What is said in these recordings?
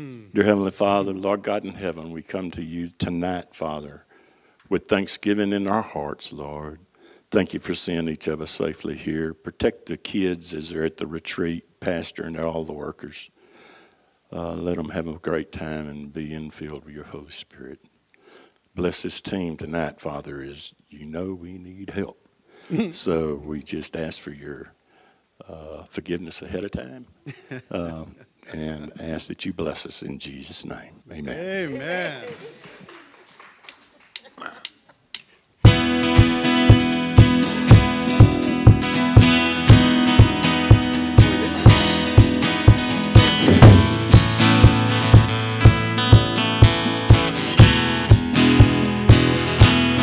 Dear Heavenly Father, Lord God in heaven, we come to you tonight, Father, with thanksgiving in our hearts, Lord. Thank you for seeing each of us safely here. Protect the kids as they're at the retreat, Pastor, and all the workers. Uh, let them have a great time and be infilled with your Holy Spirit. Bless this team tonight, Father, as you know we need help. so we just ask for your uh, forgiveness ahead of time um, and ask that you bless us in Jesus' name. Amen. Amen.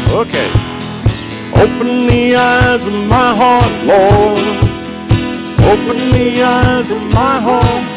Okay. Open the eyes of my heart, Lord. Open the eyes of my heart.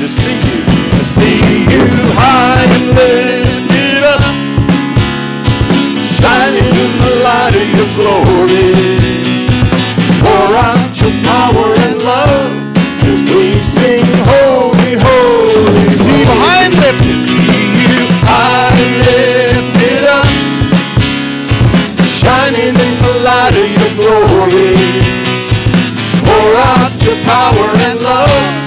To see you. To see you high and lifted up shining in the light of your glory. Pour out your power and love as we sing, Holy, Holy. See you high and lifted, see you high and lifted up, shining in the light of your glory. Pour out your power and love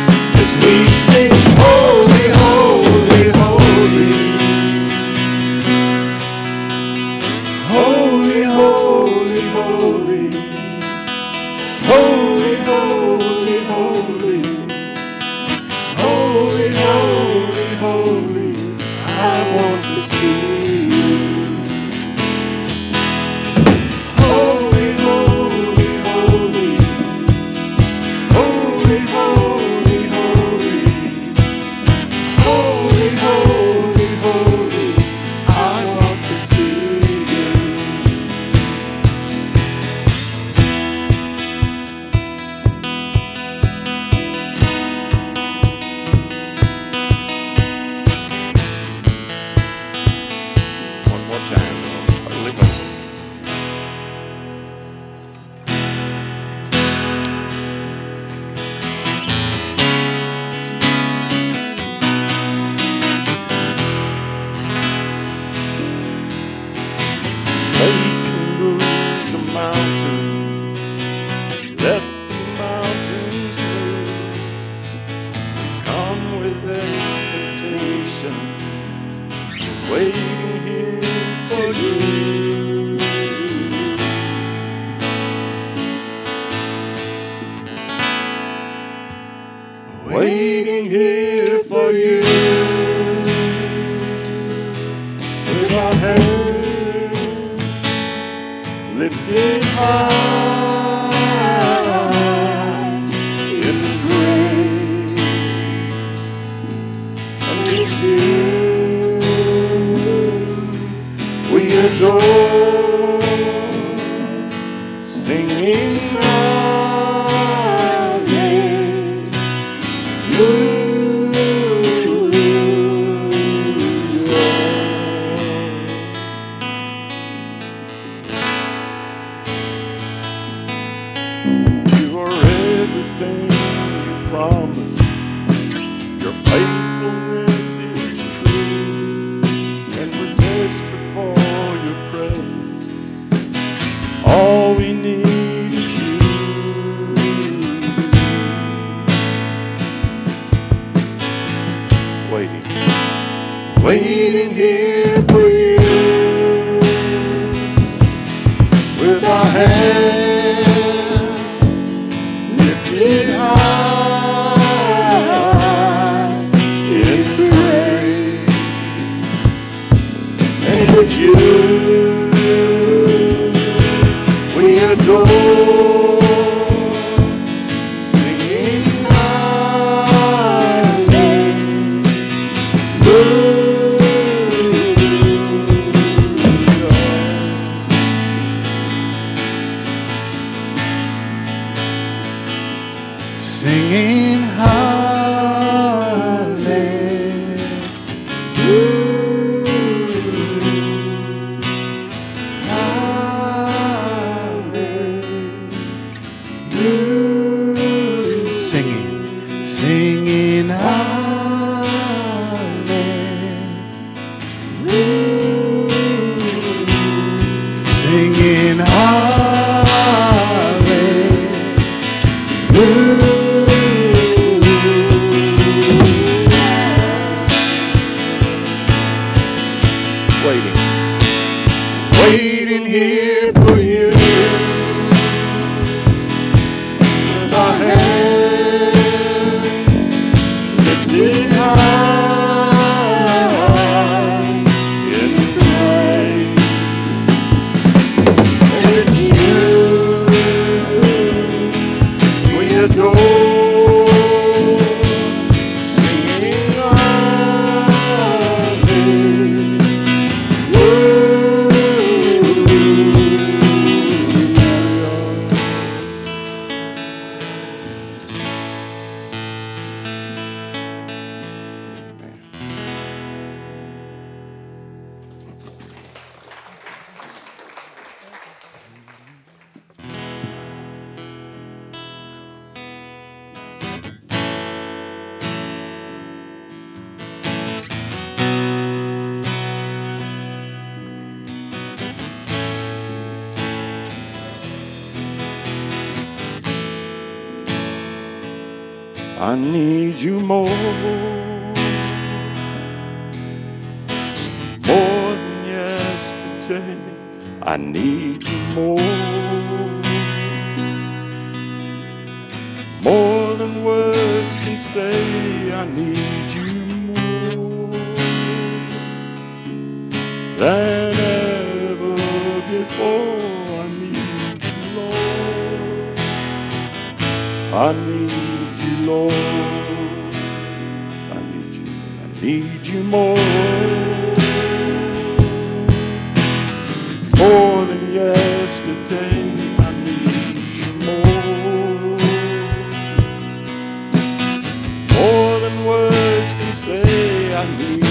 I need you, Lord. I need you. I need you more. More than yesterday. I need you more. More than words can say. I need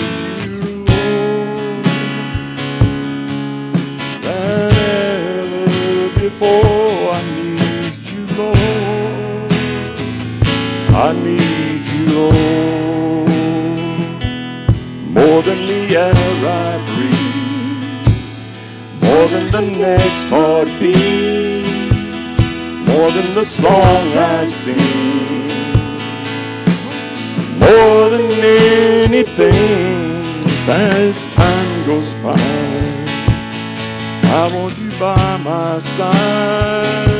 I need you, Lord, more than the air I breathe, more than the next heartbeat, more than the song I sing, more than anything as time goes by. I want you by my side.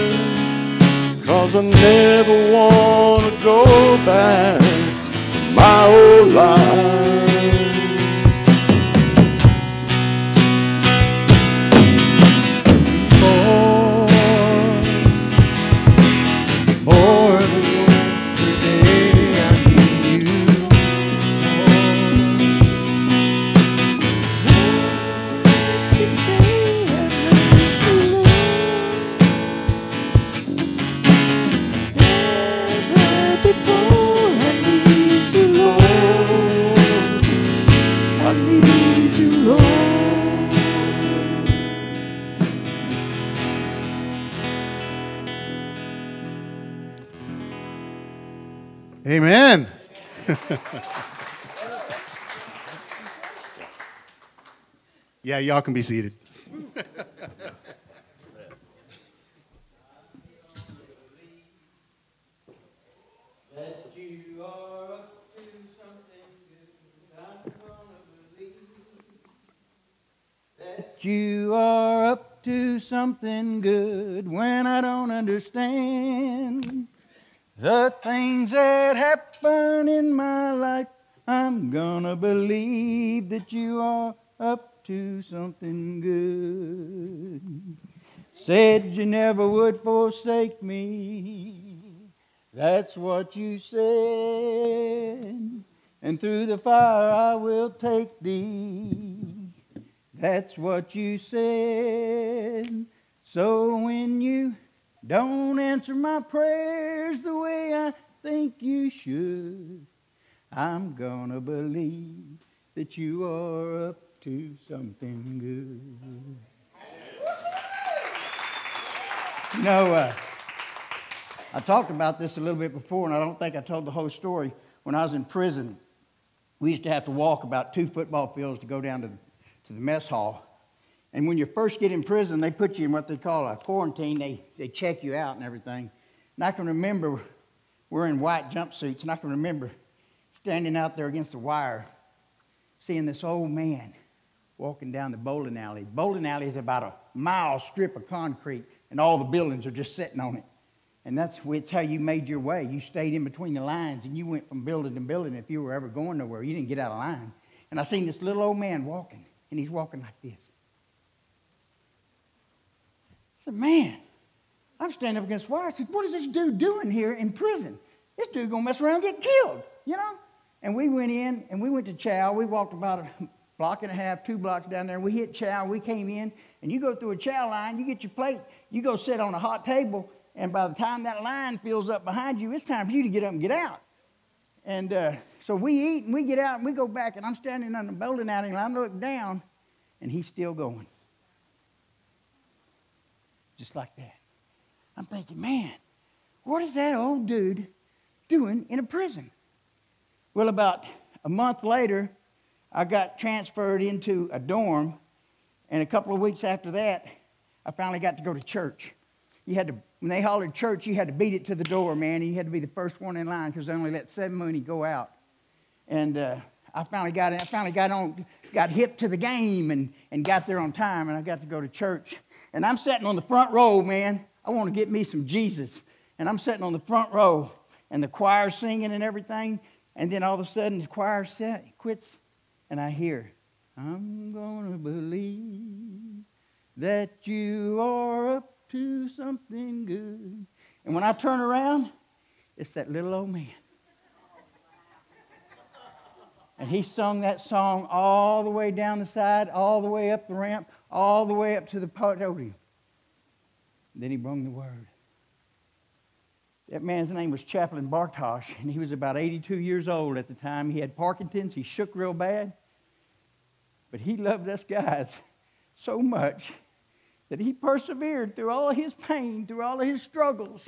Cause I never wanna go back to my old life. Amen. yeah, y'all can be seated. That you are up to something good. I'm gonna believe. that you are up to something good when I don't understand the things that happen in my life. I'm gonna believe that you are up to something good. Said you never would forsake me. That's what you said. And through the fire I will take thee. That's what you said. So when you don't answer my prayers the way I think you should, I'm gonna believe that you are up to something good. You know, uh, I talked about this a little bit before, and I don't think I told the whole story. When I was in prison, we used to have to walk about two football fields to go down to, to the mess hall. And when you first get in prison, they put you in what they call a quarantine. They, they check you out and everything. And I can remember we're in white jumpsuits, and I can remember standing out there against the wire, seeing this old man walking down the bowling alley. Bowling alley is about a mile strip of concrete, and all the buildings are just sitting on it. And that's it's how you made your way. You stayed in between the lines, and you went from building to building. If you were ever going nowhere, you didn't get out of line. And I seen this little old man walking, and he's walking like this. I said, man, I'm standing up against wire. I said, what is this dude doing here in prison? This dude gonna mess around and get killed, you know? And we went in and we went to chow. We walked about a block and a half, two blocks down there, and we hit chow. We came in, and you go through a chow line, you get your plate, you go sit on a hot table, and by the time that line fills up behind you, it's time for you to get up and get out. And uh, so we eat and we get out and we go back, and I'm standing on the bowling alley and I look down, and he's still going just like that. I'm thinking, man, what is that old dude doing in a prison? Well, about a month later, I got transferred into a dorm, and a couple of weeks after that, I finally got to go to church. You had to, when they hollered church, you had to beat it to the door, man. You had to be the first one in line because they only let seven money go out. And uh, I finally got, I finally got on, got hip to the game, and, and got there on time, and I got to go to church. And I'm sitting on the front row, man. I want to get me some Jesus. And I'm sitting on the front row, and the choir singing and everything. And then all of a sudden, the choir set, quits, and I hear, I'm going to believe that you are up to something good. And when I turn around, it's that little old man. And he sung that song all the way down the side, all the way up the ramp, all the way up to the podium. Then he brung the word. That man's name was Chaplain Bartosh, and he was about 82 years old at the time. He had Parkinson's. He shook real bad. But he loved us guys so much that he persevered through all of his pain, through all of his struggles,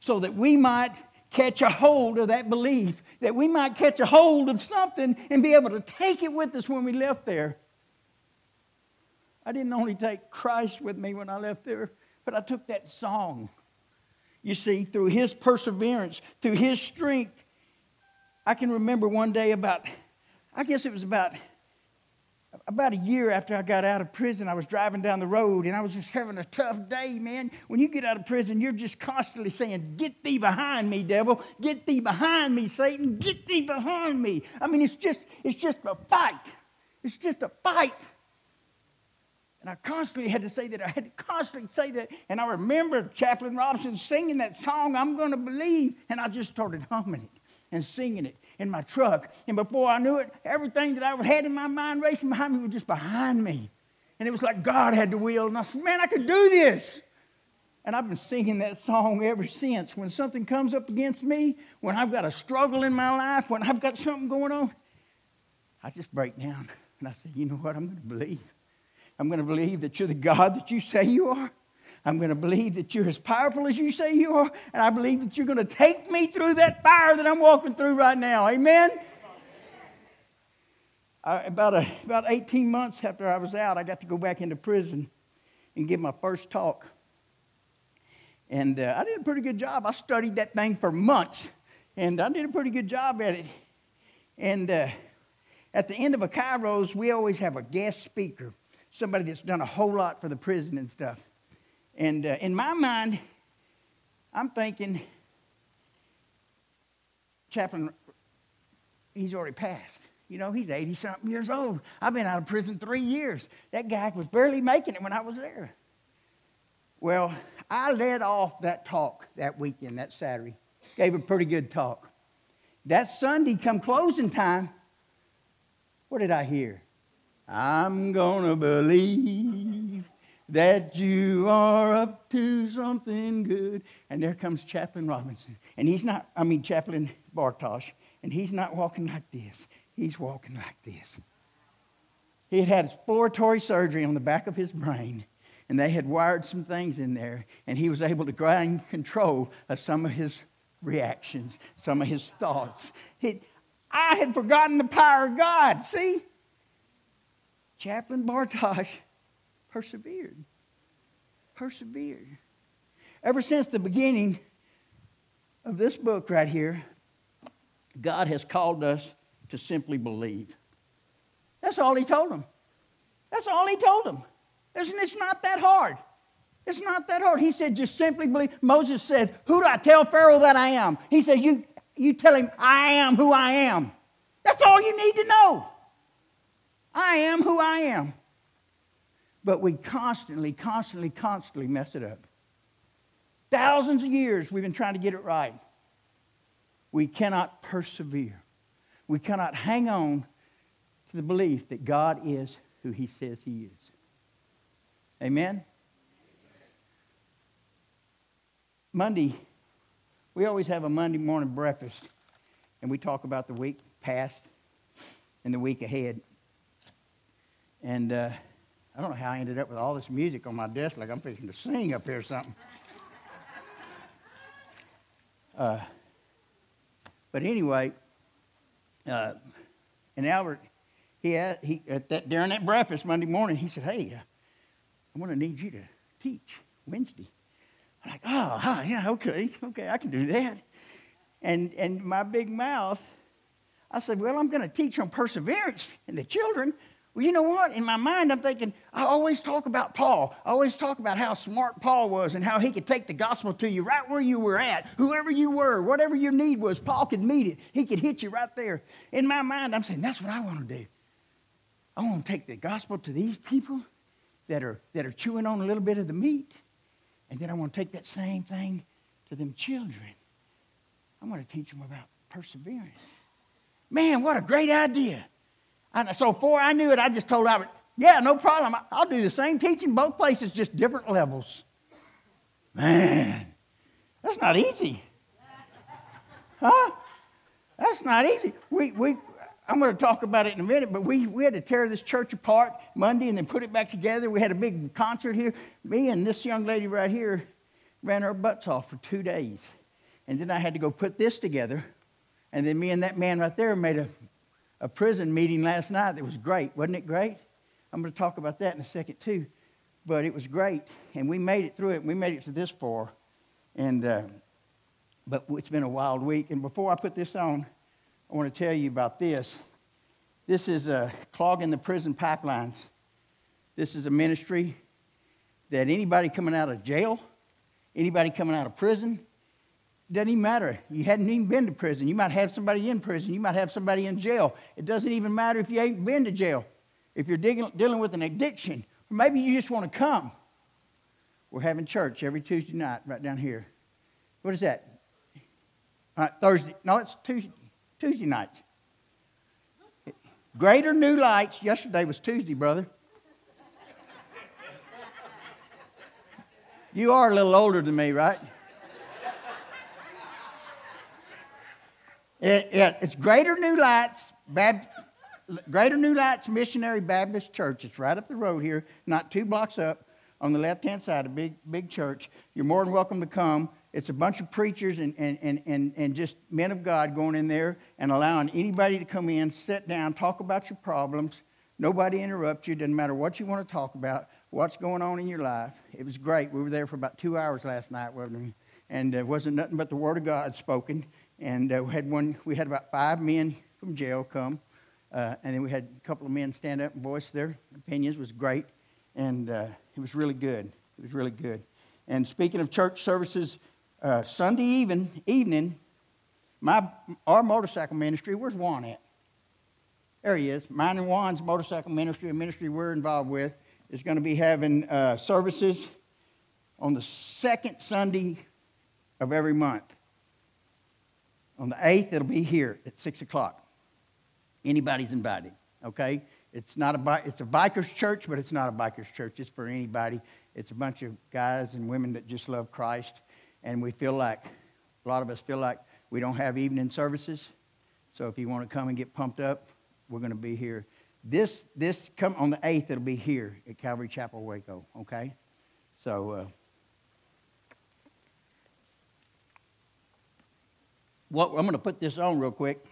so that we might catch a hold of that belief, that we might catch a hold of something and be able to take it with us when we left there. I didn't only take Christ with me when I left there, but I took that song. You see, through his perseverance, through his strength, I can remember one day about, I guess it was about about a year after I got out of prison, I was driving down the road and I was just having a tough day, man. When you get out of prison, you're just constantly saying, Get thee behind me, devil. Get thee behind me, Satan. Get thee behind me. I mean, it's just, it's just a fight. It's just a fight. And I constantly had to say that. I had to constantly say that. And I remember Chaplain Robinson singing that song, I'm going to believe. And I just started humming it and singing it in my truck. And before I knew it, everything that I had in my mind racing behind me was just behind me. And it was like God had the wheel. And I said, man, I could do this. And I've been singing that song ever since. When something comes up against me, when I've got a struggle in my life, when I've got something going on, I just break down. And I say, you know what? I'm going to believe. I'm going to believe that you're the God that you say you are. I'm going to believe that you're as powerful as you say you are, and I believe that you're going to take me through that fire that I'm walking through right now. Amen? I, about, a, about 18 months after I was out, I got to go back into prison and give my first talk. And uh, I did a pretty good job. I studied that thing for months, and I did a pretty good job at it. And uh, at the end of a Kairos, we always have a guest speaker somebody that's done a whole lot for the prison and stuff. And uh, in my mind, I'm thinking, Chaplain, he's already passed. You know, he's 80 something years old. I've been out of prison three years. That guy was barely making it when I was there. Well, I led off that talk that weekend, that Saturday. Gave a pretty good talk. That Sunday, come closing time, what did I hear? I'm going to believe that you are up to something good. And there comes Chaplain Robinson. And he's not, I mean, Chaplain Bartosh. And he's not walking like this, he's walking like this. He had had exploratory surgery on the back of his brain, and they had wired some things in there, and he was able to gain control of some of his reactions, some of his thoughts. He, I had forgotten the power of God. See? Chaplain Bartosh persevered. Persevered. Ever since the beginning of this book right here, God has called us to simply believe. That's all he told them. That's all he told them. It's not that hard. It's not that hard. He said, just simply believe. Moses said, Who do I tell Pharaoh that I am? He said, You, you tell him, I am who I am. That's all you need to know. I am who I am. But we constantly, constantly, constantly mess it up. Thousands of years we've been trying to get it right. We cannot persevere. We cannot hang on to the belief that God is who He says He is. Amen? Monday, we always have a Monday morning breakfast, and we talk about the week past and the week ahead. And uh, I don't know how I ended up with all this music on my desk, like I'm fixing to sing up here or something. Uh, but anyway, uh, and Albert, he, had, he at that during that breakfast Monday morning, he said, "Hey, uh, I'm going to need you to teach Wednesday." I'm like, "Oh, huh, yeah, okay, okay, I can do that." And and my big mouth, I said, "Well, I'm going to teach on perseverance and the children." Well, you know what? In my mind, I'm thinking, I always talk about Paul. I always talk about how smart Paul was and how he could take the gospel to you right where you were at, whoever you were, whatever your need was, Paul could meet it. He could hit you right there. In my mind, I'm saying, that's what I want to do. I want to take the gospel to these people that are, that are chewing on a little bit of the meat, and then I want to take that same thing to them children. I want to teach them about perseverance. Man, what a great idea. And so before I knew it, I just told Albert, yeah, no problem. I'll do the same teaching both places, just different levels. Man, that's not easy. Huh? That's not easy. We, we, I'm going to talk about it in a minute, but we, we had to tear this church apart Monday and then put it back together. We had a big concert here. Me and this young lady right here ran our butts off for two days. And then I had to go put this together. And then me and that man right there made a a prison meeting last night that was great. Wasn't it great? I'm going to talk about that in a second, too. But it was great, and we made it through it. We made it to this far. And, uh, but it's been a wild week. And before I put this on, I want to tell you about this. This is uh, clogging the prison pipelines. This is a ministry that anybody coming out of jail, anybody coming out of prison, doesn't even matter. You hadn't even been to prison. You might have somebody in prison. You might have somebody in jail. It doesn't even matter if you ain't been to jail. If you're digging, dealing with an addiction, or maybe you just want to come. We're having church every Tuesday night right down here. What is that? Uh, Thursday. No, it's Tuesday, Tuesday nights. Greater New Lights. Yesterday was Tuesday, brother. You are a little older than me, right? It, it, it's Greater New Lights, Greater New Lights Missionary Baptist Church. It's right up the road here, not two blocks up, on the left hand side, a big, big church. You're more than welcome to come. It's a bunch of preachers and, and, and, and, and just men of God going in there and allowing anybody to come in, sit down, talk about your problems. Nobody interrupts you. Doesn't matter what you want to talk about, what's going on in your life. It was great. We were there for about two hours last night, wasn't we? And it wasn't nothing but the Word of God spoken. And uh, we had one. We had about five men from jail come, uh, and then we had a couple of men stand up and voice their opinions. It was great. and uh, it was really good. It was really good. And speaking of church services, uh, Sunday even, evening, my, our motorcycle ministry, where's Juan at? There he is. Mine and Juan's motorcycle ministry, a ministry we're involved with, is going to be having uh, services on the second Sunday of every month. On the 8th, it'll be here at 6 o'clock. Anybody's invited, okay? It's, not a, it's a biker's church, but it's not a biker's church. It's for anybody. It's a bunch of guys and women that just love Christ. And we feel like, a lot of us feel like we don't have evening services. So if you want to come and get pumped up, we're going to be here. This, this come on the 8th, it'll be here at Calvary Chapel, Waco, okay? So, uh, what, I'm going to put this on real quick.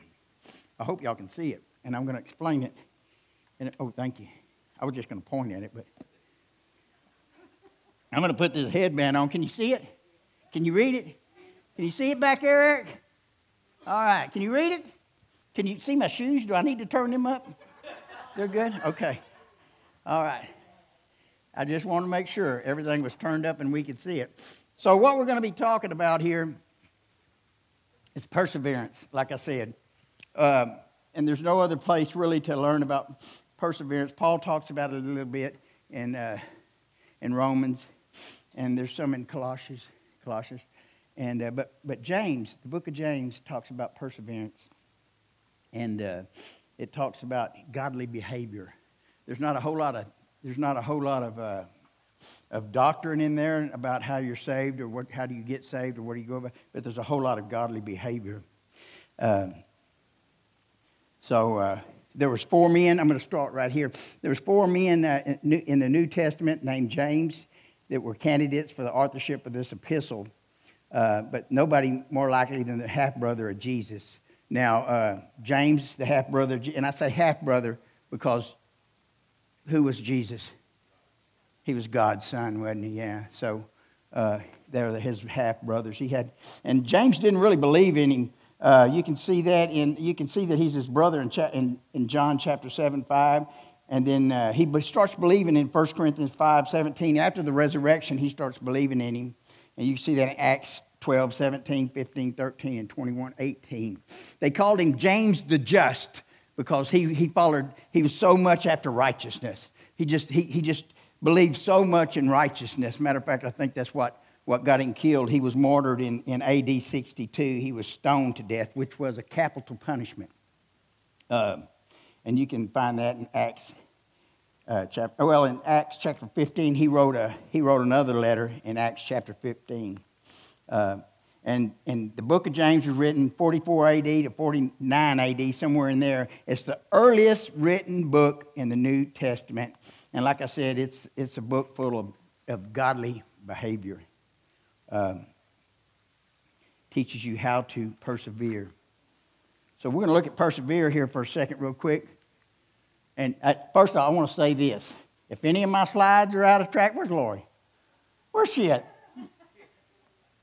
I hope y'all can see it, and I'm going to explain it. And, oh, thank you. I was just going to point at it, but I'm going to put this headband on. Can you see it? Can you read it? Can you see it back there, Eric? All right. Can you read it? Can you see my shoes? Do I need to turn them up? They're good? Okay. All right. I just want to make sure everything was turned up and we could see it. So, what we're going to be talking about here is perseverance, like I said. Um, and there's no other place really to learn about perseverance. Paul talks about it a little bit in, uh, in Romans, and there's some in Colossians. Colossians. And, uh, but, but James, the book of James, talks about perseverance. And uh, it talks about godly behavior. There's not a whole lot of, there's not a whole lot of, uh, of doctrine in there about how you're saved or what, how do you get saved or where do you go about, but there's a whole lot of godly behavior. Uh, so uh, there was four men. I'm going to start right here. There was four men uh, in the New Testament named James that were candidates for the authorship of this epistle, uh, but nobody more likely than the half brother of Jesus. Now, uh, James, the half brother, and I say half brother because who was Jesus? He was God's son, wasn't he? Yeah. So uh, they're his half brothers. He had, and James didn't really believe in him. Uh, you can see that in you can see that he's his brother in, cha- in, in John chapter seven five, and then uh, he starts believing in 1 Corinthians five seventeen. After the resurrection, he starts believing in him, and you see that in Acts 12, 17, 15, 13, and 21, 18. They called him James the Just because he, he followed, he was so much after righteousness. He just, he, he just believed so much in righteousness. Matter of fact, I think that's what, what got him killed. He was martyred in, in AD 62. He was stoned to death, which was a capital punishment. Uh, and you can find that in Acts uh, chapter, well, in Acts chapter 15, he wrote, a, he wrote another letter in Acts chapter 15. Uh, and, and the book of James was written 44 AD to 49 AD, somewhere in there. It's the earliest written book in the New Testament. And like I said, it's, it's a book full of, of godly behavior. Um, teaches you how to persevere. So we're going to look at persevere here for a second, real quick. And at, first of all, I want to say this. If any of my slides are out of track, where's Lori? Where's she at?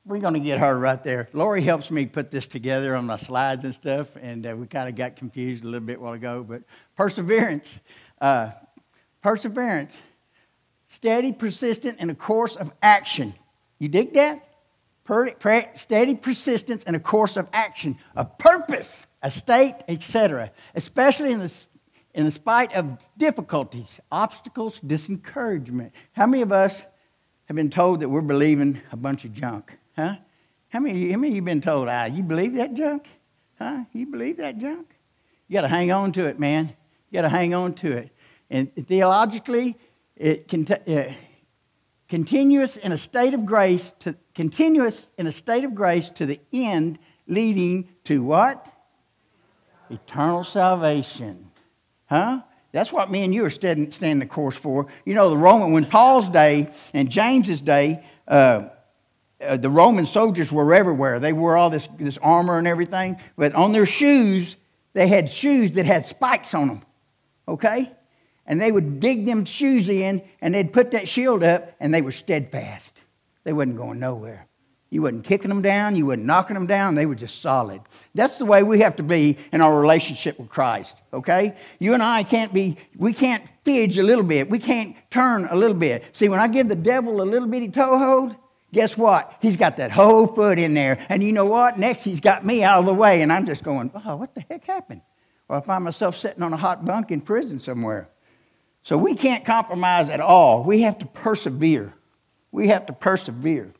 we're going to get her right there. Lori helps me put this together on my slides and stuff, and uh, we kind of got confused a little bit while ago. But perseverance, uh, perseverance, steady, persistent in a course of action. You dig that? Per, steady persistence in a course of action, a purpose, a state, etc. Especially in the in spite of difficulties, obstacles, disencouragement. How many of us have been told that we're believing a bunch of junk? Huh? How many, how many of you been told, ah, you believe that junk? Huh? You believe that junk? You got to hang on to it, man. You got to hang on to it. And theologically, it can uh, continuous in a state of grace to continuous in a state of grace to the end, leading to what? Eternal salvation. Huh? That's what me and you are standing, standing the course for. You know, the Roman, when Paul's day and James's day, uh, uh, the Roman soldiers were everywhere. They wore all this, this armor and everything, but on their shoes, they had shoes that had spikes on them. Okay? And they would dig them shoes in, and they'd put that shield up, and they were steadfast. They wasn't going nowhere. You wasn't kicking them down. You wasn't knocking them down. They were just solid. That's the way we have to be in our relationship with Christ, okay? You and I can't be, we can't fidge a little bit. We can't turn a little bit. See, when I give the devil a little bitty toehold, guess what? He's got that whole foot in there. And you know what? Next, he's got me out of the way. And I'm just going, oh, what the heck happened? Or I find myself sitting on a hot bunk in prison somewhere. So we can't compromise at all. We have to persevere. We have to persevere.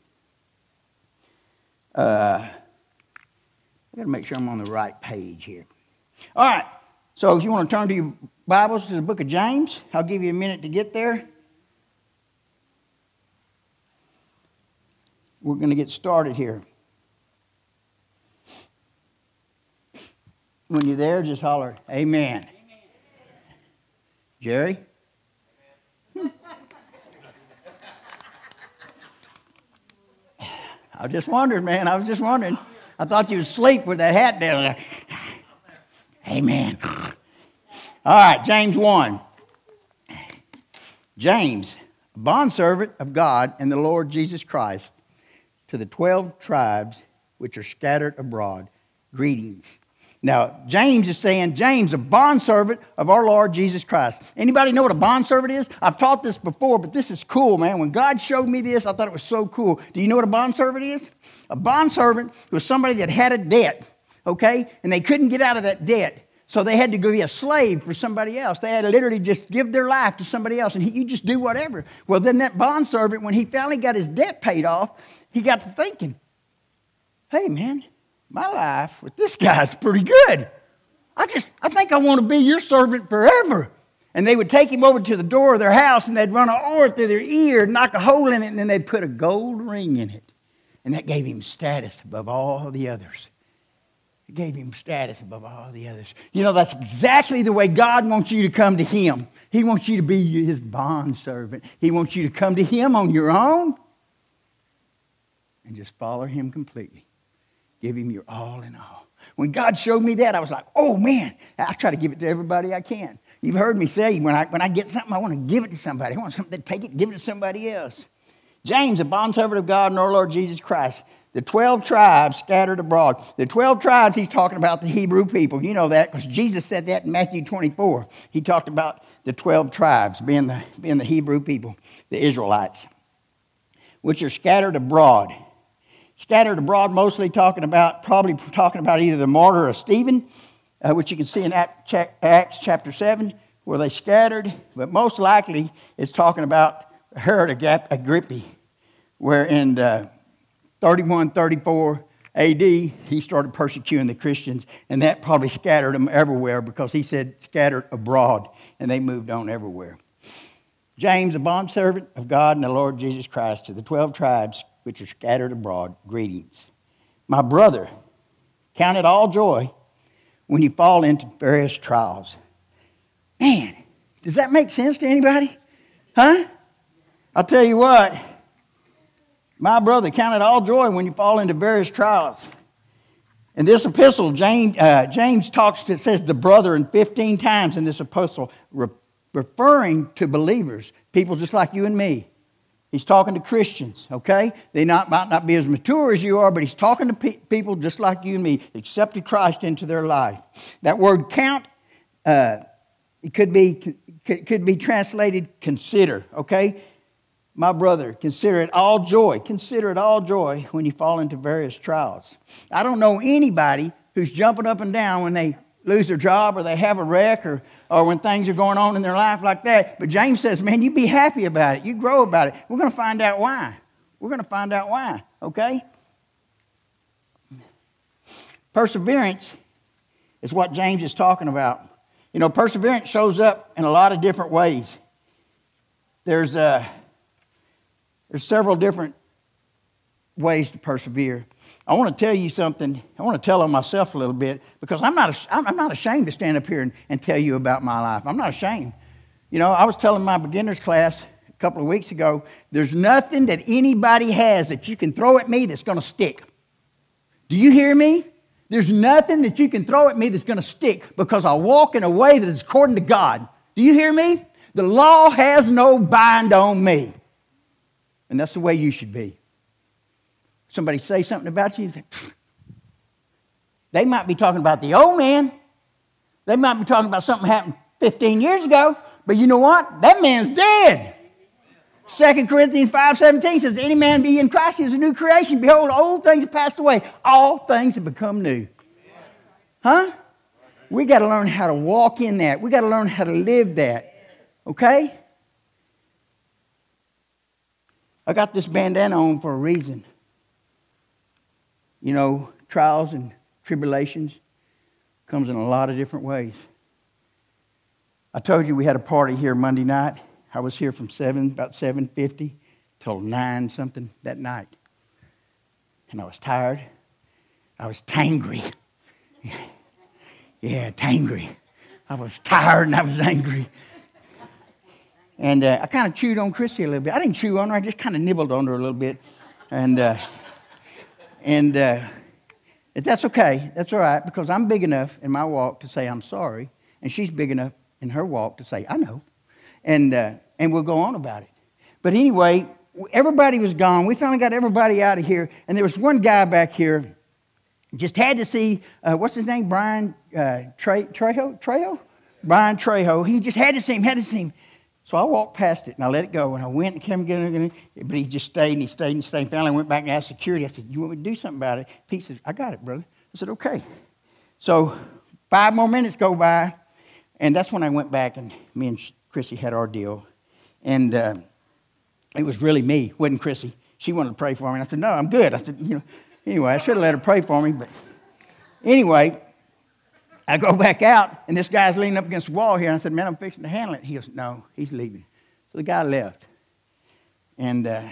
Uh, I got to make sure I'm on the right page here. All right. So if you want to turn to your Bibles to the book of James, I'll give you a minute to get there. We're going to get started here. When you're there, just holler, Amen. Amen. Jerry? I was just wondering, man. I was just wondering. I thought you was asleep with that hat down there. Amen. All right, James 1. James, bondservant of God and the Lord Jesus Christ, to the 12 tribes which are scattered abroad, greetings. Now, James is saying, James, a bondservant of our Lord Jesus Christ. Anybody know what a bondservant is? I've taught this before, but this is cool, man. When God showed me this, I thought it was so cool. Do you know what a bondservant is? A bondservant was somebody that had a debt, okay? And they couldn't get out of that debt. So they had to go be a slave for somebody else. They had to literally just give their life to somebody else, and he, you just do whatever. Well, then that bondservant, when he finally got his debt paid off, he got to thinking, hey, man, my life with this guy's pretty good. I just, I think I want to be your servant forever. And they would take him over to the door of their house and they'd run an oar through their ear, knock a hole in it, and then they'd put a gold ring in it. And that gave him status above all the others. It gave him status above all the others. You know, that's exactly the way God wants you to come to him. He wants you to be his bond servant. He wants you to come to him on your own and just follow him completely. Give him your all in all. When God showed me that, I was like, oh man, I try to give it to everybody I can. You've heard me say, when I, when I get something, I want to give it to somebody. I want something to take it, give it to somebody else. James, a bondservant of God and our Lord Jesus Christ. The 12 tribes scattered abroad. The 12 tribes, he's talking about the Hebrew people. You know that because Jesus said that in Matthew 24. He talked about the 12 tribes being the, being the Hebrew people, the Israelites, which are scattered abroad scattered abroad, mostly talking about, probably talking about either the martyr of Stephen, uh, which you can see in Acts chapter 7, where they scattered, but most likely it's talking about Herod Agrippa, where in uh, 31, 34 AD, he started persecuting the Christians, and that probably scattered them everywhere because he said scattered abroad, and they moved on everywhere. James, a bondservant of God and the Lord Jesus Christ, to the 12 tribes which are scattered abroad, greetings. My brother, count it all joy when you fall into various trials. Man, does that make sense to anybody? Huh? I'll tell you what, my brother, count it all joy when you fall into various trials. In this epistle, James, uh, James talks, it says the brother in 15 times in this epistle, re- referring to believers, people just like you and me. He's talking to Christians, okay? They not, might not be as mature as you are, but he's talking to pe- people just like you and me, accepted Christ into their life. That word count, uh, it could be, could be translated consider, okay? My brother, consider it all joy. Consider it all joy when you fall into various trials. I don't know anybody who's jumping up and down when they lose their job or they have a wreck or, or when things are going on in their life like that. But James says, man, you be happy about it. You grow about it. We're going to find out why. We're going to find out why, okay? Perseverance is what James is talking about. You know, perseverance shows up in a lot of different ways. There's, uh, there's several different ways to persevere. I want to tell you something. I want to tell on myself a little bit because I'm not, I'm not ashamed to stand up here and, and tell you about my life. I'm not ashamed. You know, I was telling my beginners class a couple of weeks ago there's nothing that anybody has that you can throw at me that's going to stick. Do you hear me? There's nothing that you can throw at me that's going to stick because I walk in a way that is according to God. Do you hear me? The law has no bind on me. And that's the way you should be. Somebody say something about you, they might be talking about the old man. They might be talking about something happened 15 years ago, but you know what? That man's dead. 2 Corinthians 5.17 says, Any man be in Christ is a new creation. Behold, old things have passed away. All things have become new. Huh? We got to learn how to walk in that. We got to learn how to live that. Okay? I got this bandana on for a reason. You know, trials and tribulations comes in a lot of different ways. I told you we had a party here Monday night. I was here from 7, about 7.50 till 9 something that night. And I was tired. I was tangry. yeah, tangry. I was tired and I was angry. And uh, I kind of chewed on Chrissy a little bit. I didn't chew on her, I just kind of nibbled on her a little bit. And, uh, and uh, that's okay. That's all right because I'm big enough in my walk to say I'm sorry. And she's big enough in her walk to say, I know. And, uh, and we'll go on about it. But anyway, everybody was gone. We finally got everybody out of here. And there was one guy back here, just had to see, uh, what's his name? Brian uh, Tre- Trejo? Trejo? Brian Trejo. He just had to see him, had to see him. So I walked past it and I let it go. And I went and came again, but he just stayed and he stayed and stayed. And finally, I went back and asked security. I said, You want me to do something about it? He said, I got it, brother. I said, Okay. So five more minutes go by. And that's when I went back and me and Chrissy had our deal. And uh, it was really me, wasn't Chrissy. She wanted to pray for me. And I said, No, I'm good. I said, You know, anyway, I should have let her pray for me. But anyway, I go back out, and this guy's leaning up against the wall here. And I said, Man, I'm fixing to handle it. He goes, No, he's leaving. So the guy left. And uh,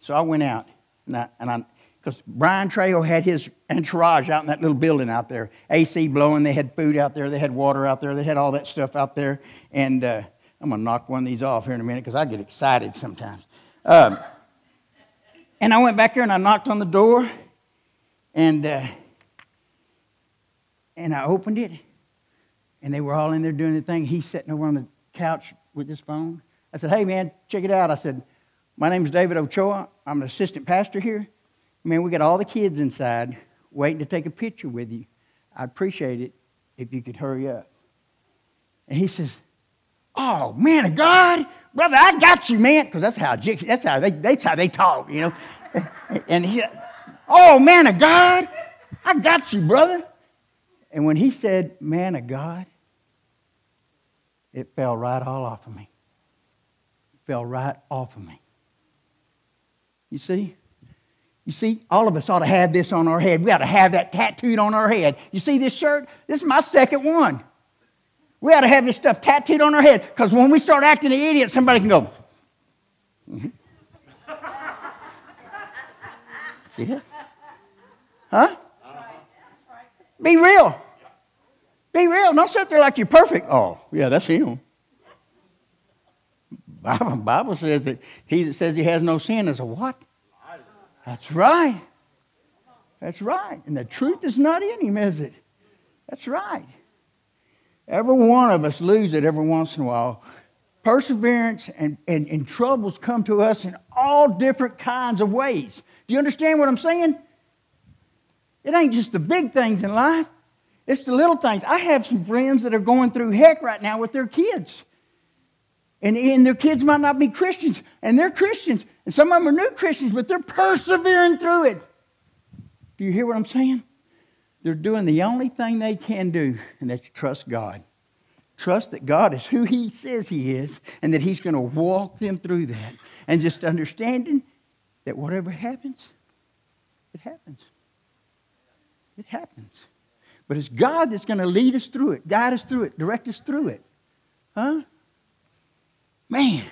so I went out, and I, and I, because Brian Trejo had his entourage out in that little building out there, AC blowing. They had food out there, they had water out there, they had all that stuff out there. And uh, I'm going to knock one of these off here in a minute because I get excited sometimes. Um, and I went back there and I knocked on the door, and uh, and I opened it, and they were all in there doing the thing. He's sitting over on the couch with his phone. I said, Hey, man, check it out. I said, My name is David Ochoa. I'm an assistant pastor here. Man, we got all the kids inside waiting to take a picture with you. I'd appreciate it if you could hurry up. And he says, Oh, man of God, brother, I got you, man. Because that's how that's how they that's how they talk, you know. And he, oh man of God, I got you, brother. And when he said, Man of God, it fell right all off of me. It fell right off of me. You see? You see, all of us ought to have this on our head. We ought to have that tattooed on our head. You see this shirt? This is my second one. We ought to have this stuff tattooed on our head because when we start acting the idiot, somebody can go, mm-hmm. See that? Huh? Be real. Be real. Don't sit there like you're perfect. Oh, yeah, that's him. Bible, Bible says that he that says he has no sin is a what? That's right. That's right. And the truth is not in him, is it? That's right. Every one of us lose it every once in a while. Perseverance and, and, and troubles come to us in all different kinds of ways. Do you understand what I'm saying? It ain't just the big things in life, it's the little things. I have some friends that are going through heck right now with their kids. And, and their kids might not be Christians, and they're Christians. And some of them are new Christians, but they're persevering through it. Do you hear what I'm saying? They're doing the only thing they can do, and that's trust God. Trust that God is who He says He is, and that He's going to walk them through that. And just understanding that whatever happens, it happens. It happens. But it's God that's going to lead us through it, guide us through it, direct us through it. Huh? Man,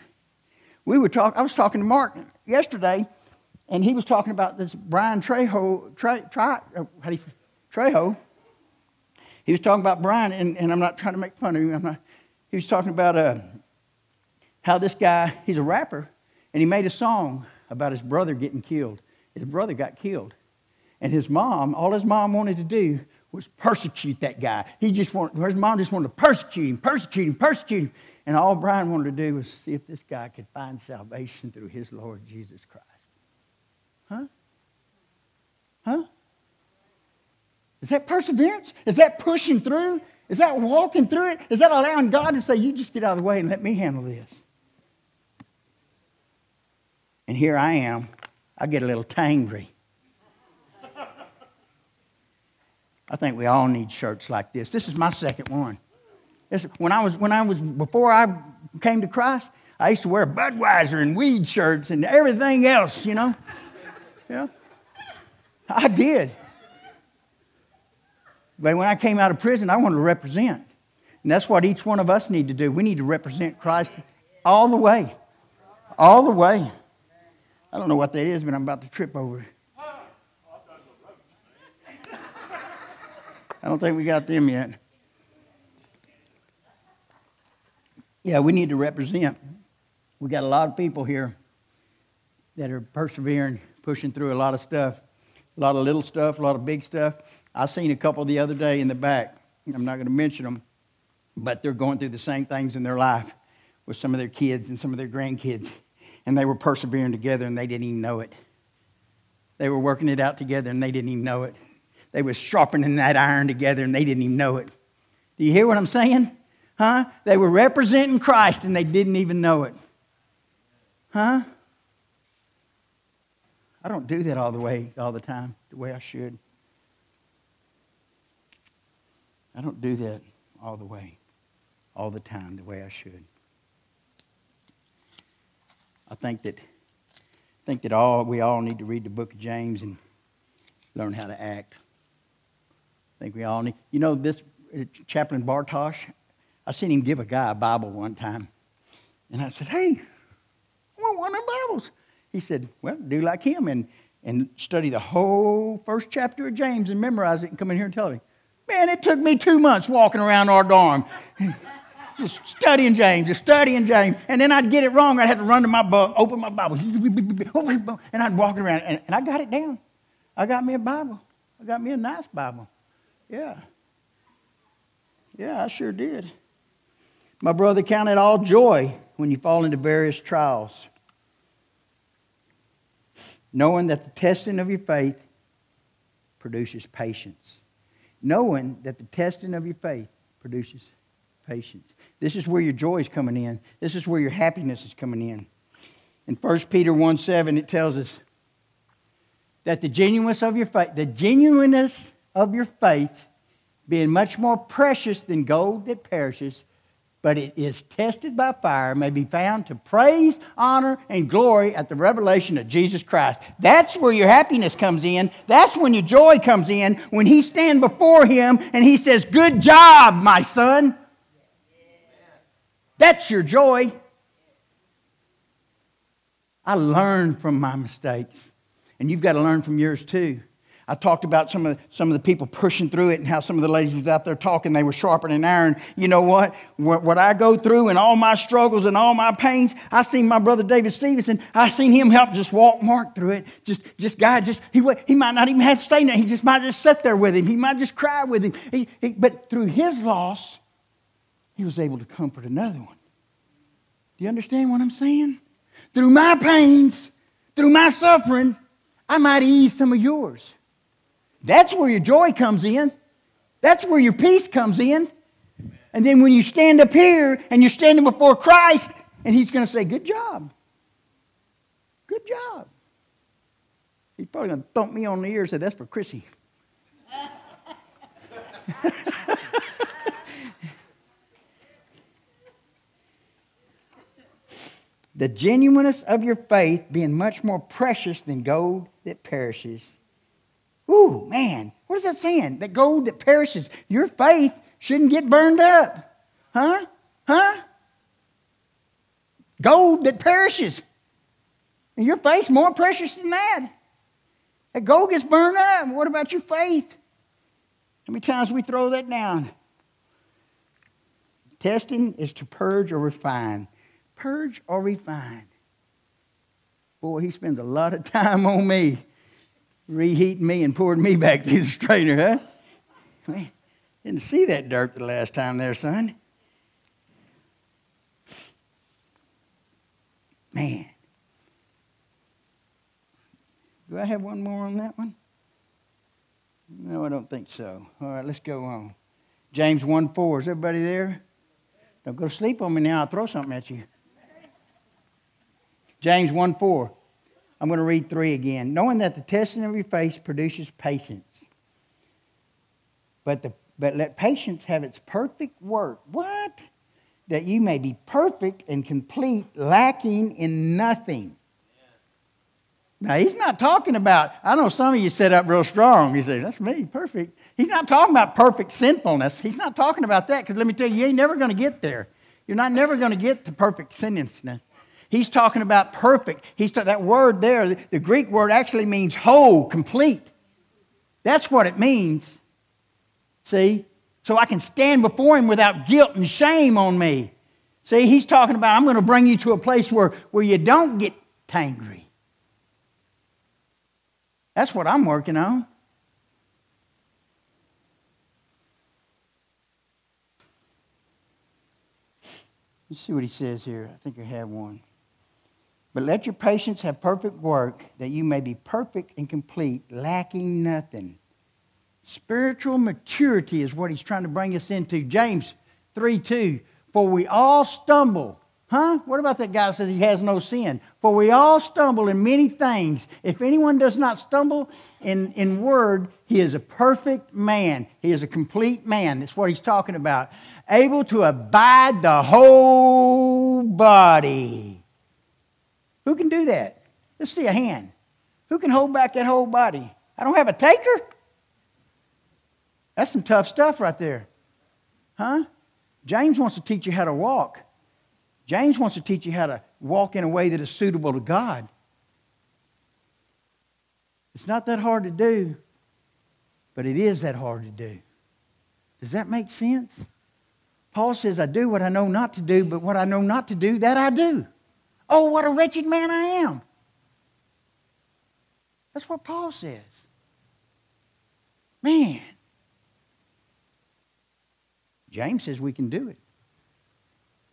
we were talking, I was talking to Mark yesterday, and he was talking about this Brian Trejo, Tre, uh, how do you? Trejo. He was talking about Brian, and, and I'm not trying to make fun of him. Not, he was talking about uh, how this guy, he's a rapper, and he made a song about his brother getting killed. His brother got killed. And his mom, all his mom wanted to do was persecute that guy. He just wanted, his mom just wanted to persecute him, persecute him, persecute him. And all Brian wanted to do was see if this guy could find salvation through his Lord Jesus Christ. Huh? Huh? Is that perseverance? Is that pushing through? Is that walking through it? Is that allowing God to say, You just get out of the way and let me handle this? And here I am. I get a little tangry. I think we all need shirts like this. This is my second one. This, when I was when I was before I came to Christ, I used to wear Budweiser and weed shirts and everything else, you know. Yeah. I did. But when I came out of prison, I wanted to represent. And that's what each one of us need to do. We need to represent Christ all the way. All the way. I don't know what that is, but I'm about to trip over it. I don't think we got them yet. Yeah, we need to represent. We got a lot of people here that are persevering, pushing through a lot of stuff, a lot of little stuff, a lot of big stuff. I seen a couple the other day in the back. I'm not going to mention them, but they're going through the same things in their life with some of their kids and some of their grandkids. And they were persevering together and they didn't even know it. They were working it out together and they didn't even know it. They were sharpening that iron together and they didn't even know it. Do you hear what I'm saying? Huh? They were representing Christ and they didn't even know it. Huh? I don't do that all the way, all the time, the way I should. I don't do that all the way, all the time, the way I should. I think that think that all we all need to read the book of James and learn how to act. I think we all need. You know, this uh, Chaplain Bartosh, I seen him give a guy a Bible one time, and I said, "Hey, I want one of the Bibles." He said, "Well, do like him and and study the whole first chapter of James and memorize it and come in here and tell me." Man, it took me two months walking around our dorm. just studying James, just studying James. And then I'd get it wrong. I'd have to run to my book, open my Bible, and I'd walk around. And, and I got it down. I got me a Bible. I got me a nice Bible. Yeah. Yeah, I sure did. My brother, count it all joy when you fall into various trials, knowing that the testing of your faith produces patience knowing that the testing of your faith produces patience. This is where your joy is coming in. This is where your happiness is coming in. In 1 Peter 1 7, it tells us that the genuineness of your faith, the genuineness of your faith, being much more precious than gold that perishes, but it is tested by fire, may be found to praise, honor, and glory at the revelation of Jesus Christ. That's where your happiness comes in. That's when your joy comes in, when he stand before him and he says, Good job, my son. That's your joy. I learned from my mistakes, and you've got to learn from yours too. I talked about some of, the, some of the people pushing through it and how some of the ladies was out there talking. They were sharpening iron. You know what? what? What I go through and all my struggles and all my pains, I seen my brother David Stevenson. I seen him help just walk Mark through it. Just, just God, just he, he might not even have to say nothing. He just might just sit there with him. He might just cry with him. He, he, but through his loss, he was able to comfort another one. Do you understand what I'm saying? Through my pains, through my suffering, I might ease some of yours. That's where your joy comes in. That's where your peace comes in. And then when you stand up here and you're standing before Christ, and He's going to say, Good job. Good job. He's probably going to thump me on the ear and say, That's for Chrissy. the genuineness of your faith being much more precious than gold that perishes Ooh, man, what is that saying? That gold that perishes, your faith shouldn't get burned up. Huh? Huh? Gold that perishes. And your faith's more precious than that. That gold gets burned up. What about your faith? How many times we throw that down? Testing is to purge or refine. Purge or refine. Boy, he spends a lot of time on me reheating me and pouring me back through the strainer, huh? Man, didn't see that dirt the last time there, son. Man. Do I have one more on that one? No, I don't think so. All right, let's go on. James 1 4. Is everybody there? Don't go to sleep on me now. I'll throw something at you. James 1 4. I'm going to read 3 again. Knowing that the testing of your faith produces patience. But, the, but let patience have its perfect work. What? That you may be perfect and complete, lacking in nothing. Now, he's not talking about, I know some of you set up real strong. You say, that's me, perfect. He's not talking about perfect sinfulness. He's not talking about that because let me tell you, you ain't never going to get there. You're not never going to get to perfect sinlessness. He's talking about perfect. He's ta- that word there, the, Greek word actually means whole, complete. That's what it means. See? So I can stand before him without guilt and shame on me. See, he's talking about I'm going to bring you to a place where, where you don't get tangry. That's what I'm working on. Let's see what he says here. I think I have one. But let your patience have perfect work, that you may be perfect and complete, lacking nothing. Spiritual maturity is what he's trying to bring us into. James 3 2. For we all stumble. Huh? What about that guy that says he has no sin? For we all stumble in many things. If anyone does not stumble in, in word, he is a perfect man. He is a complete man. That's what he's talking about. Able to abide the whole body. Who can do that? Let's see a hand. Who can hold back that whole body? I don't have a taker. That's some tough stuff right there. Huh? James wants to teach you how to walk. James wants to teach you how to walk in a way that is suitable to God. It's not that hard to do, but it is that hard to do. Does that make sense? Paul says, I do what I know not to do, but what I know not to do, that I do. Oh, what a wretched man I am. That's what Paul says. Man. James says we can do it.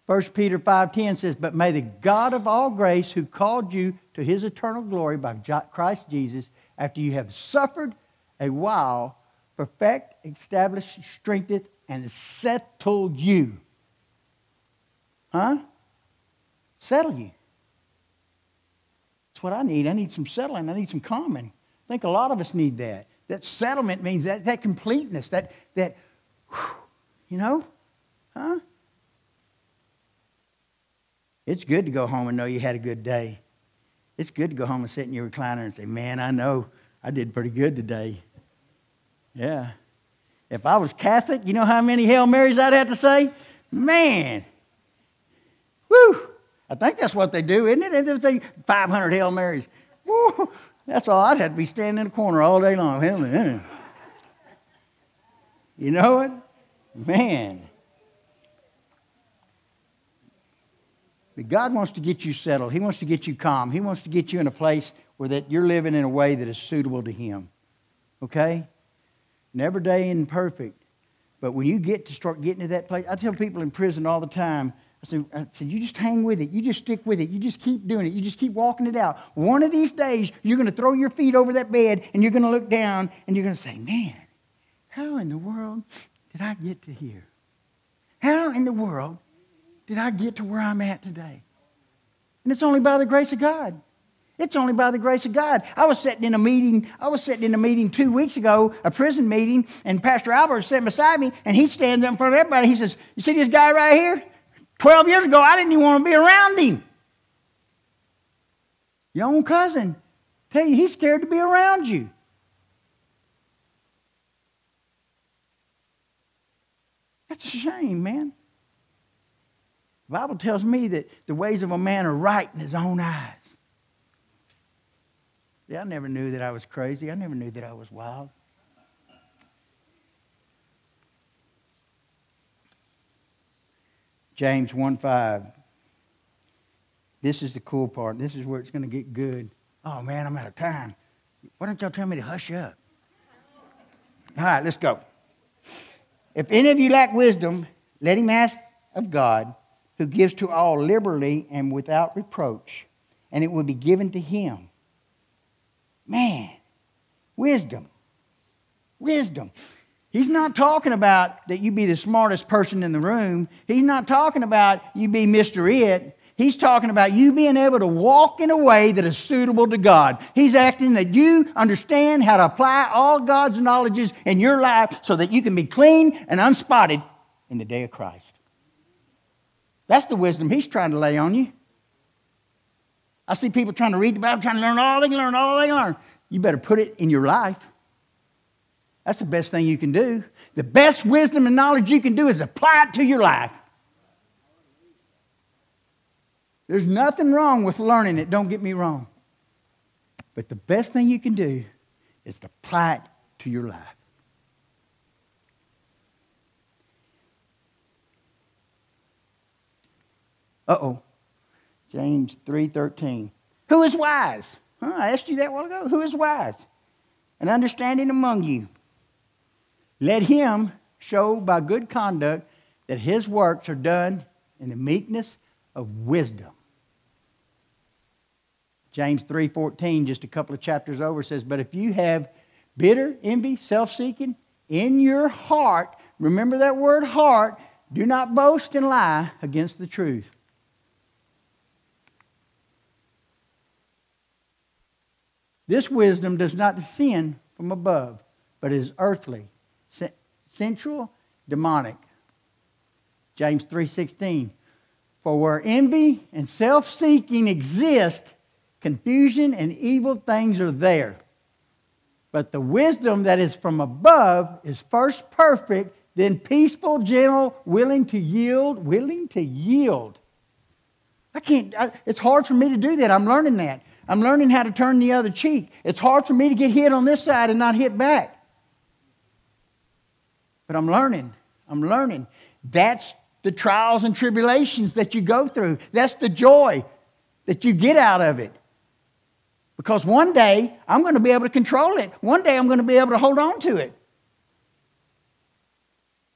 1 Peter 5:10 says, "But may the God of all grace who called you to his eternal glory by Christ Jesus, after you have suffered a while, perfect, establish, strengthen, and settle you." Huh? Settle you. That's what I need. I need some settling. I need some calming. I think a lot of us need that. That settlement means that, that completeness, that, that, whew, you know, huh? It's good to go home and know you had a good day. It's good to go home and sit in your recliner and say, Man, I know I did pretty good today. Yeah. If I was Catholic, you know how many Hail Marys I'd have to say? Man. Woo! I think that's what they do, isn't it? They say 500 Hail Marys. Woo! That's all. I'd have to be standing in the corner all day long. You know it? Man. But God wants to get you settled. He wants to get you calm. He wants to get you in a place where that you're living in a way that is suitable to Him. Okay? Never day in perfect. But when you get to start getting to that place, I tell people in prison all the time, I said, I said, you just hang with it. You just stick with it. You just keep doing it. You just keep walking it out. One of these days, you're going to throw your feet over that bed and you're going to look down and you're going to say, man, how in the world did I get to here? How in the world did I get to where I'm at today? And it's only by the grace of God. It's only by the grace of God. I was sitting in a meeting, I was sitting in a meeting two weeks ago, a prison meeting, and Pastor Albert was sitting beside me, and he stands up in front of everybody. He says, You see this guy right here? 12 years ago, I didn't even want to be around him. Your own cousin. Tell you, he's scared to be around you. That's a shame, man. The Bible tells me that the ways of a man are right in his own eyes. Yeah, I never knew that I was crazy. I never knew that I was wild. James 1 5. This is the cool part. This is where it's going to get good. Oh, man, I'm out of time. Why don't y'all tell me to hush up? All right, let's go. If any of you lack wisdom, let him ask of God who gives to all liberally and without reproach, and it will be given to him. Man, wisdom. Wisdom. He's not talking about that you be the smartest person in the room. He's not talking about you be Mr. It. He's talking about you being able to walk in a way that is suitable to God. He's acting that you understand how to apply all God's knowledges in your life so that you can be clean and unspotted in the day of Christ. That's the wisdom he's trying to lay on you. I see people trying to read the Bible, trying to learn all they can learn, all they can learn. You better put it in your life. That's the best thing you can do. The best wisdom and knowledge you can do is apply it to your life. There's nothing wrong with learning it, don't get me wrong. But the best thing you can do is to apply it to your life. Uh-oh. James 3:13. Who is wise? Huh, I asked you that a while ago. Who is wise? And understanding among you. Let him show by good conduct that his works are done in the meekness of wisdom. James 3:14 just a couple of chapters over says, "But if you have bitter envy, self-seeking in your heart, remember that word heart, do not boast and lie against the truth." This wisdom does not descend from above, but is earthly, sensual, demonic. James 3:16 For where envy and self-seeking exist, confusion and evil things are there. But the wisdom that is from above is first perfect, then peaceful, gentle, willing to yield, willing to yield. I can't, I, it's hard for me to do that. I'm learning that. I'm learning how to turn the other cheek. It's hard for me to get hit on this side and not hit back. But I'm learning. I'm learning. That's the trials and tribulations that you go through. That's the joy that you get out of it. Because one day I'm going to be able to control it. One day I'm going to be able to hold on to it.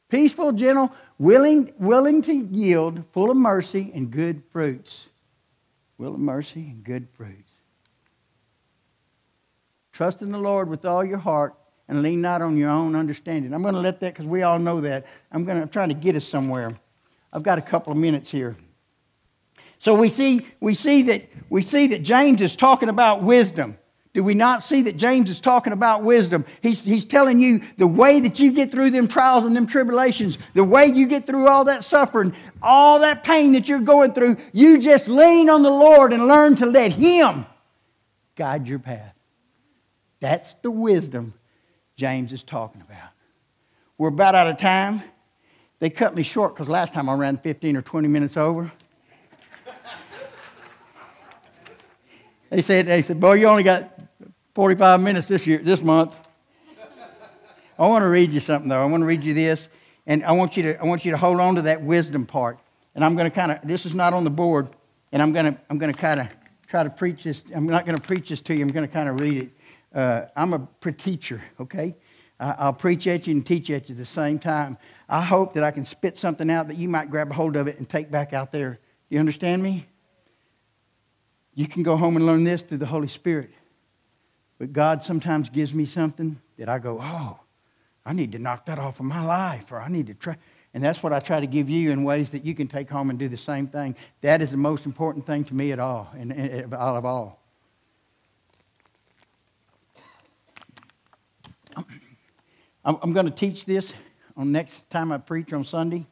Peaceful, gentle, willing, willing to yield, full of mercy and good fruits. Will of mercy and good fruits. Trust in the Lord with all your heart and lean not on your own understanding. I'm going to let that because we all know that. I'm going to try to get us somewhere. I've got a couple of minutes here. So we see, we see that we see that James is talking about wisdom. Do we not see that James is talking about wisdom? He's, he's telling you the way that you get through them trials and them tribulations, the way you get through all that suffering, all that pain that you're going through, you just lean on the Lord and learn to let Him guide your path. That's the wisdom James is talking about. We're about out of time. They cut me short because last time I ran 15 or 20 minutes over. they said, they said, boy, you only got 45 minutes this year, this month. I want to read you something though. I want to read you this, and I want you to, I want you to hold on to that wisdom part. And I'm going to kind of, this is not on the board, and I'm going to, I'm going to kind of try to preach this. I'm not going to preach this to you. I'm going to kind of read it. Uh, I'm a teacher, okay? I'll preach at you and teach at you at the same time. I hope that I can spit something out that you might grab a hold of it and take back out there. You understand me? You can go home and learn this through the Holy Spirit. But God sometimes gives me something that I go, oh, I need to knock that off of my life, or I need to try. And that's what I try to give you in ways that you can take home and do the same thing. That is the most important thing to me at all, and, and out of all. I'm, I'm going to teach this on next time I preach on Sunday.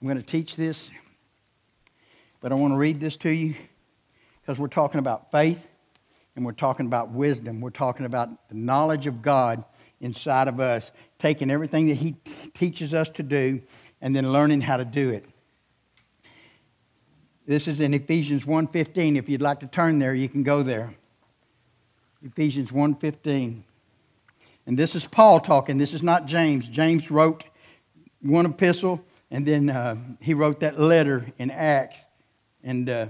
I'm going to teach this, but I want to read this to you because we're talking about faith and we're talking about wisdom. We're talking about the knowledge of God inside of us, taking everything that He teaches us to do and then learning how to do it. This is in Ephesians 1:15. If you'd like to turn there, you can go there. Ephesians 1:15. And this is Paul talking. This is not James. James wrote one epistle, and then uh, he wrote that letter in Acts. And uh,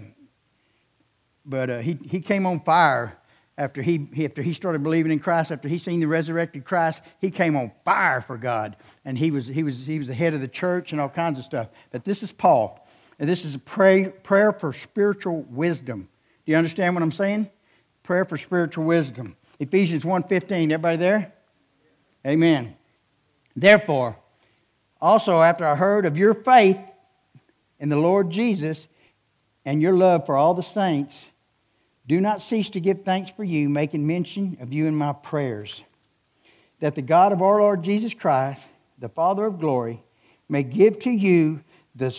but uh, he he came on fire after he after he started believing in Christ. After he seen the resurrected Christ, he came on fire for God, and he was he was he was the head of the church and all kinds of stuff. But this is Paul, and this is a pray, prayer for spiritual wisdom. Do you understand what I'm saying? Prayer for spiritual wisdom. Ephesians 1.15. Everybody there? Amen. Therefore, also after I heard of your faith in the Lord Jesus and your love for all the saints, do not cease to give thanks for you, making mention of you in my prayers, that the God of our Lord Jesus Christ, the Father of glory, may give to you the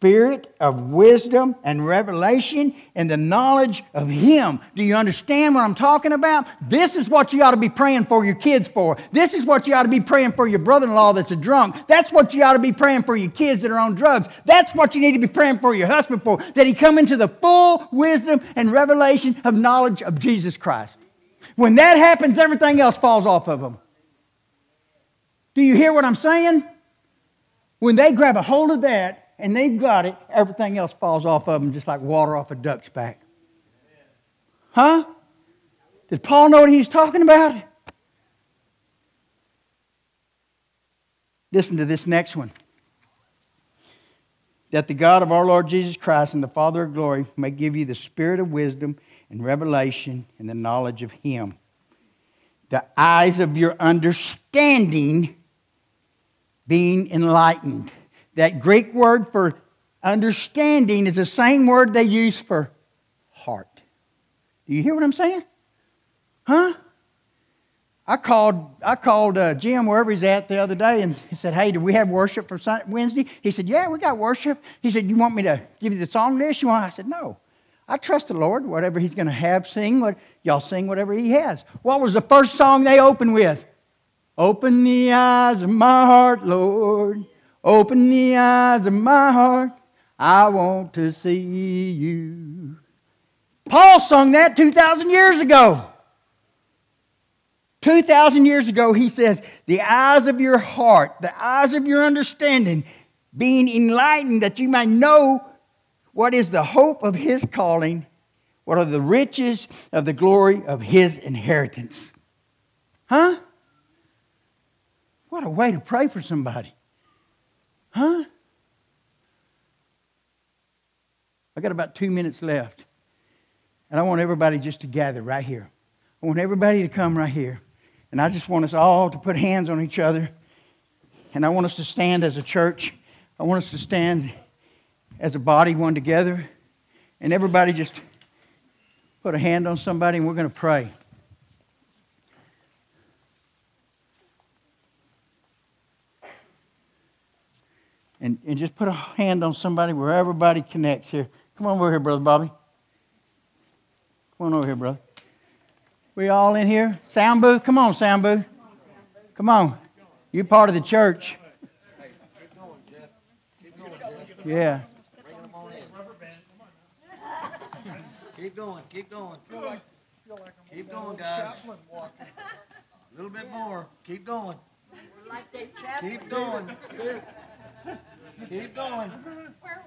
spirit of wisdom and revelation and the knowledge of Him. Do you understand what I'm talking about? This is what you ought to be praying for your kids for. This is what you ought to be praying for your brother in law that's a drunk. That's what you ought to be praying for your kids that are on drugs. That's what you need to be praying for your husband for, that he come into the full wisdom and revelation of knowledge of Jesus Christ. When that happens, everything else falls off of them. Do you hear what I'm saying? When they grab a hold of that and they've got it, everything else falls off of them just like water off a duck's back. Huh? Did Paul know what he was talking about? Listen to this next one. That the God of our Lord Jesus Christ and the Father of glory may give you the spirit of wisdom and revelation and the knowledge of Him. The eyes of your understanding being enlightened. That Greek word for understanding is the same word they use for heart. Do you hear what I'm saying? Huh? I called, I called uh, Jim wherever he's at the other day and he said, Hey, do we have worship for Sunday, Wednesday? He said, Yeah, we got worship. He said, You want me to give you the song list? You want? I said, No. I trust the Lord. Whatever he's going to have sing, what, y'all sing whatever he has. What was the first song they opened with? Open the eyes of my heart, Lord. Open the eyes of my heart. I want to see you. Paul sung that 2,000 years ago. 2,000 years ago, he says, The eyes of your heart, the eyes of your understanding, being enlightened that you may know what is the hope of his calling, what are the riches of the glory of his inheritance. Huh? What a way to pray for somebody. Huh? I got about two minutes left. And I want everybody just to gather right here. I want everybody to come right here. And I just want us all to put hands on each other. And I want us to stand as a church. I want us to stand as a body, one together. And everybody just put a hand on somebody and we're going to pray. And, and just put a hand on somebody where everybody connects here. Come on over here, Brother Bobby. Come on over here, brother. We all in here? Sound booth? Come on, sound booth. Come on. You're part of the church. Yeah. Keep going, keep going. Keep going, guys. A little bit more. Keep going. Keep going. Keep going.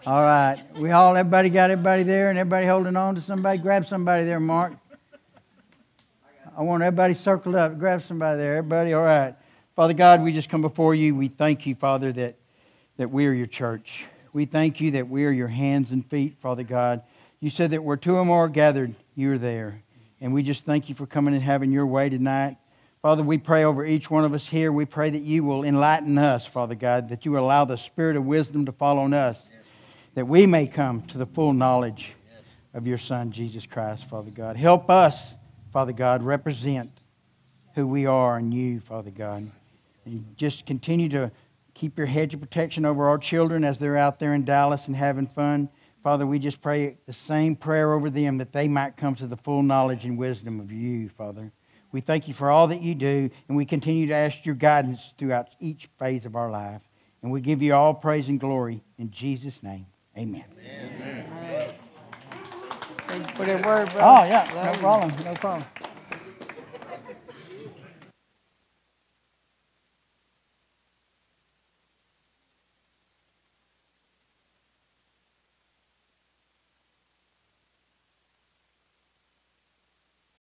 All right. We all, everybody got everybody there and everybody holding on to somebody. Grab somebody there, Mark. I want everybody circled up. Grab somebody there. Everybody, all right. Father God, we just come before you. We thank you, Father, that, that we are your church. We thank you that we are your hands and feet, Father God. You said that where two or more gathered, you're there. And we just thank you for coming and having your way tonight. Father, we pray over each one of us here. We pray that you will enlighten us, Father God, that you allow the spirit of wisdom to fall on us, that we may come to the full knowledge of your Son, Jesus Christ, Father God. Help us, Father God, represent who we are in you, Father God. And just continue to keep your hedge of protection over our children as they're out there in Dallas and having fun. Father, we just pray the same prayer over them that they might come to the full knowledge and wisdom of you, Father. We thank you for all that you do, and we continue to ask your guidance throughout each phase of our life. And we give you all praise and glory in Jesus' name. Amen. Amen. Thank you for that word, brother. Oh, yeah, no problem. No problem.